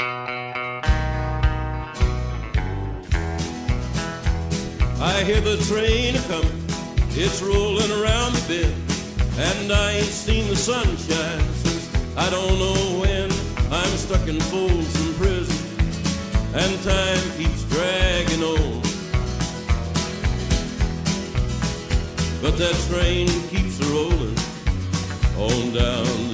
I hear the train coming, it's rolling around the bend, and I ain't seen the sunshine since I don't know when. I'm stuck in Folsom Prison, and time keeps dragging on. But that train keeps rolling on down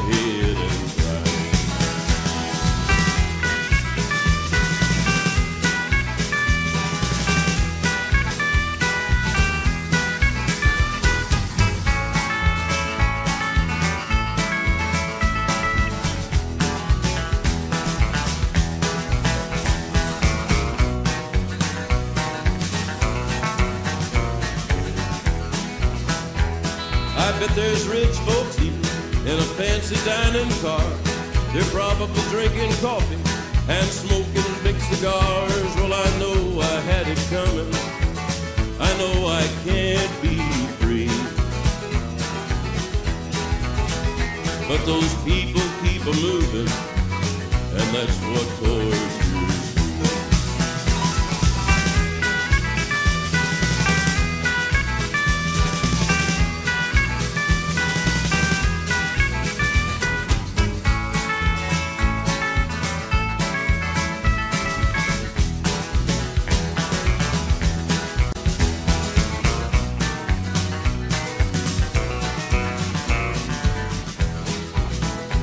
I bet there's rich folks eating in a fancy dining car. They're probably drinking coffee and smoking big cigars. Well, I know I had it coming. I know I can't be free. But those people keep a moving, and that's what tortures